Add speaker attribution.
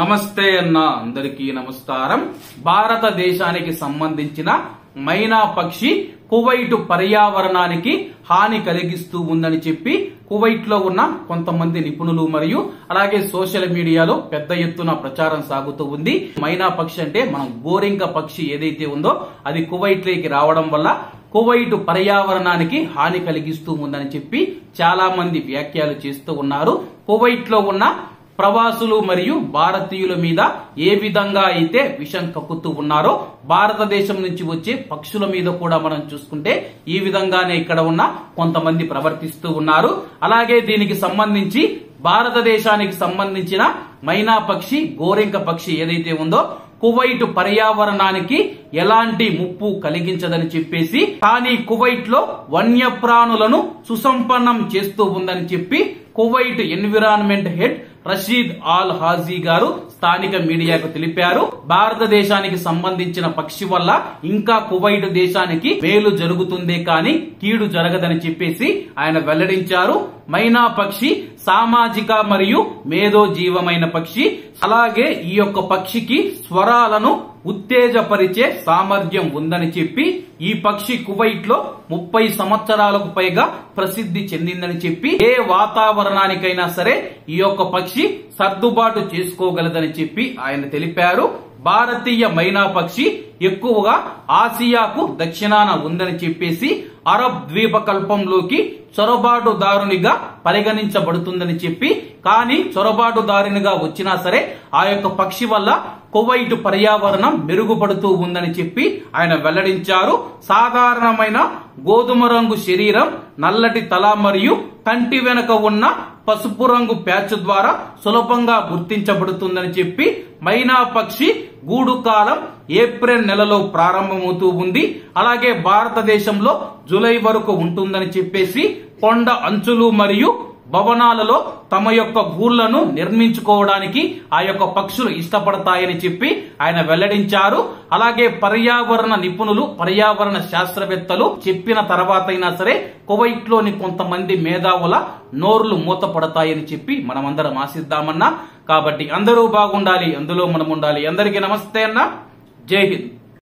Speaker 1: నమస్తే అన్న అందరికీ నమస్కారం. భారతదేశానికి సంబంధించిన మైనా పక్షి కువైట్ పర్యావరణానికి హాని కలిగిస్తూ ఉందని చెప్పి కువైట్లో ఉన్న కొంతమంది నిపుణులు మరియు అలాగే సోషల్ మీడియాలో పెద్ద ఎత్తున ప్రచారం సాగుతూ ఉంది. మైనా పక్షి అంటే మనం గోరింక పక్షి ఏదైతే ఉందో అది కువైట్లోకి రావడం వల్ల కువైట్ పర్యావరణానికి హాని కలిగిస్తూ ఉందని చెప్పి చాలా మంది వ్యాఖ్యలు చేస్తూ ఉన్నారు. కువైట్లో ఉన్న ప్రవాసులు మరియు భారతీయుల మీద ఏ విధంగా అయితే విషం కక్కుతూ ఉన్నారో భారతదేశం నుంచి వచ్చే పక్షుల మీద కూడా మనం చూసుకుంటే ఈ విధంగానే ఇక్కడ ఉన్న కొంతమంది ప్రవర్తిస్తూ ఉన్నారు. అలాగే దీనికి సంబంధించి భారతదేశానికి సంబంధించిన మైనా పక్షి గోరెంక పక్షి ఏదైతే ఉందో కువైట్ పర్యావరణానికి ఎలాంటి ముప్పు కలిగించదని చెప్పేసి కానీ కువైట్లో వన్యప్రాణులను సుసంపన్నం చేస్తూ ఉందని చెప్పి Kuwait environment head Rashid Al Haji గారు స్థానిక మీడియాకు తెలిపారు. భారతదేశానికి సంబంధించిన పక్షి వల్ల ఇంకా కువైట్ దేశానికి మేలు జరుగుతుందే కానీ కీడు జరగదని చెప్పేసి ఆయన వెల్లడించారు. మైనా పక్షి సామాజిక మరియు మేధో జీవమైన పక్షి. అలాగే ఈ యొక్క పక్షికి స్వరాలను ఉత్తేజపరిచే సామర్థ్యం ఉందని చెప్పి ఈ పక్షి కువైట్లో ముప్పై సంవత్సరాలకు పైగా ప్రసిద్ధి చెందిందని చెప్పి ఏ వాతావరణానికైనా సరే ఈ యొక్క పక్షి సర్దుబాటు చేసుకోగలదని చెప్పి ఆయన తెలిపారు. భారతీయ మైనా పక్షి ఎక్కువగా ఆసియాకు దక్షిణాన ఉందని చెప్పేసి అరబ్ ద్వీపకల్పంలోకి చొరబాటుదారునిగా పరిగణించబడుతుందని చెప్పి కానీ చొరబాటుదారునిగా వచ్చినా సరే ఆ యొక్క పక్షి వల్ల కువైట్ పర్యావరణం మెరుగుపడుతూ ఉందని చెప్పి ఆయన వెల్లడించారు. సాధారణమైన గోధుమ రంగు శరీరం నల్లటి తల మరియు కంటి వెనుక ఉన్న పసుపు రంగు ప్యాచ్ ద్వారా సులభంగా గుర్తించబడుతుందని చెప్పి మైనా పక్షి గూడు కాలం ఏప్రిల్ నెలలో ప్రారంభమవుతూ ఉంది. అలాగే భారతదేశంలో జూలై వరకు ఉంటుందని చెప్పేసి కొండ అంచులు మరియు భవనాలలో తమ యొక్క గూళ్ళను నిర్మించుకోవడానికి ఆ యొక్క పక్షులు ఇష్టపడతాయని చెప్పి ఆయన వెల్లడించారు. అలాగే పర్యావరణ నిపుణులు పర్యావరణ శాస్త్రవేత్తలు చెప్పిన తర్వాత అయినా సరే కువైట్లోని కొంతమంది మేధావుల నోర్లు మూతపడతాయని చెప్పి మనమందరం ఆశిద్దామన్నా. కాబట్టి అందరూ బాగుండాలి అందులో మనం ఉండాలి అందరికీ నమస్తే అన్న. జై హింద్.